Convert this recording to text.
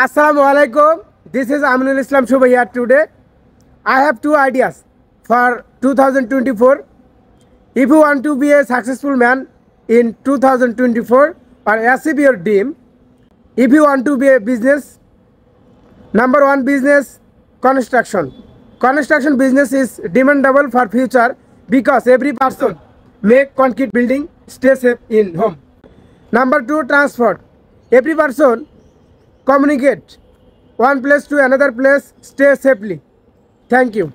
Assalamu alaikum. This is Aminul Islam Shuvo here today. I have two ideas for 2024. If you want to be a successful man in 2024 or achieve your dream, if you want to be a business, number one business construction. Construction business is demandable for future because every person make concrete building, stay safe in home. Number two, transport. Every person communicate one place to another place, stay safely. Thank you.